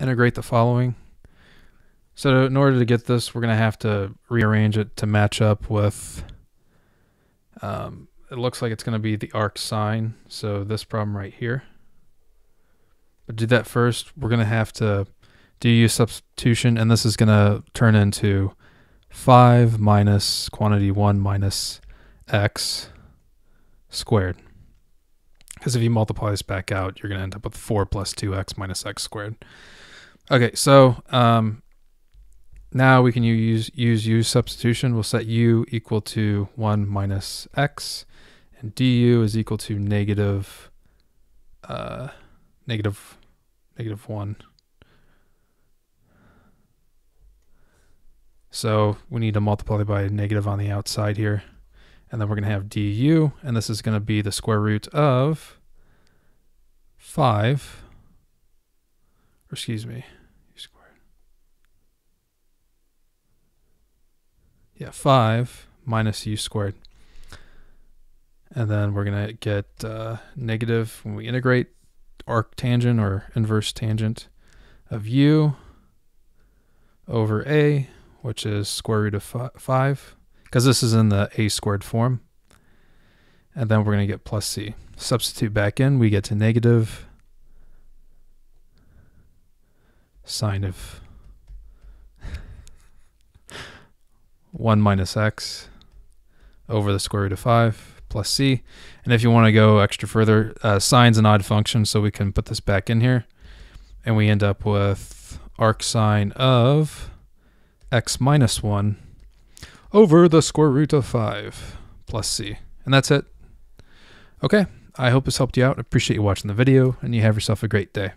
integrate the following. So in order to get this, we're going to have to rearrange it to match up with, um, it looks like it's going to be the arc sine. So this problem right here. But do that first. We're going to have to do u substitution, and this is going to turn into 5 minus quantity 1 minus x squared. Because if you multiply this back out, you're going to end up with 4 plus 2x minus x squared. Okay, so um, now we can use, use u substitution. We'll set u equal to 1 minus x, and du is equal to negative, uh, negative, negative 1. So we need to multiply by a negative on the outside here. And then we're going to have du, and this is going to be the square root of 5, or excuse me, u squared. Yeah, 5 minus u squared. And then we're going to get uh, negative when we integrate arc tangent or inverse tangent of u over a, which is square root of 5 because this is in the a squared form. And then we're going to get plus c. Substitute back in, we get to negative sine of 1 minus x over the square root of 5 plus c. And if you want to go extra further, uh, sine's an odd function, so we can put this back in here. And we end up with arc sine of x minus 1 over the square root of 5 plus c. And that's it. Okay, I hope this helped you out. I appreciate you watching the video, and you have yourself a great day.